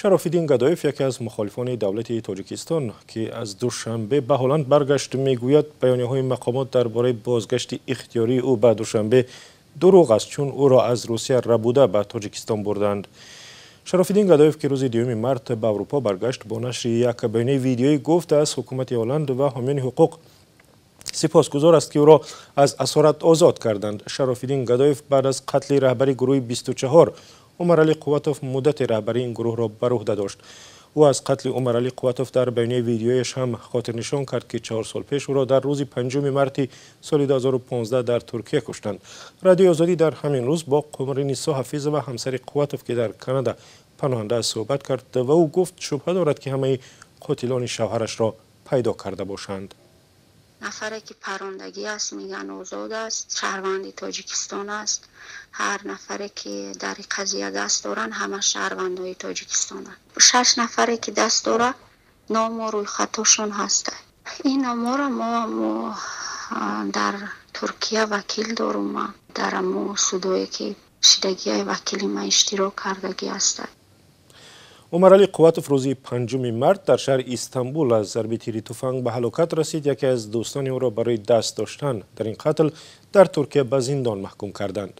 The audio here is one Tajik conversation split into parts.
шарофиддин гадоев яке аз мухолифони давлати тоҷикистон ки аз душанбе ба ҳоланд баргашт мегӯяд баёнияҳои мақомот дар бораи бозгашти ихтиёрии ӯ ба душанбе дурӯғ аст чун ӯро аз русия рабуда ба тоҷикистон бурданд. Шарофиддин гадоев ки рӯзи дуюми март ба аврупо баргашт бо нашри як баёнияи видеоӣ гуфт аз ҳукумати ҳоланд ва ҳомиёни ҳуқуқ сипосгузор аст ки ӯро аз асорат озод карданд. Шарофиддин гадоев баъд аз қатли раҳбари гурӯҳи бисту чаҳор умаралӣ қувватов муддати раҳбарии ин гурӯҳро бар уҳда дошт ӯ аз қатли умаралӣ қувватов дар баёнияи видеояш ҳам хотирнишон кард ки чаҳор сол пеш ӯро дар рӯзи панҷуми марти соли 2015 дар туркия куштанд. Радиои озодӣ дар ҳамин рӯз бо қумри нисо ҳафизова ҳамсари қувватов ки дар канада паноҳанда суҳбат кард ва ӯ гуфт шубҳа дорад ки ҳамаи қотилони шавҳарашро пайдо карда бошанд нафаре ки парондагӣ аст мегӯянд озод аст шаҳрванди тоҷикистон аст ҳар нафаре ки дар қазия даст доранд ҳама шаҳрвандои тоҷикистонанд шаш нафаре ки даст дорад ному рӯйхатошон ҳаста ин номоро мо дар туркия вакил дорум дар амо судое ки шидагиҳои вакили ма иштирок кардагӣ ҳастад умаралӣ қувватов рӯзи панҷуми март дар шаҳри истанбул аз зарби тири туфанг ба ҳалокат расид. Яке аз дӯстони ӯро барои даст доштан дар ин қатл дар туркия ба зиндон маҳкум карданд.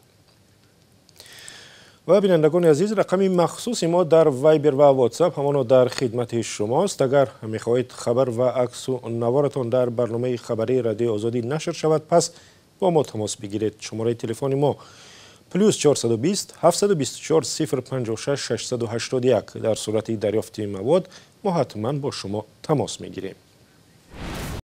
Ва бинандагони азиз рақами махсуси мо дар вайбер ва ватсап ҳамоно дар хидмати шумост. Агар мехоҳед хабар ва аксу наворатон дар барномаи хабарии радиои озодӣ нашр шавад пас бо мо тамос бигиред. Шумораи телефони мо плюс 420 724 056 681 дар сурати дарёфти мавод мо ҳатман бо шумо тамос мегирем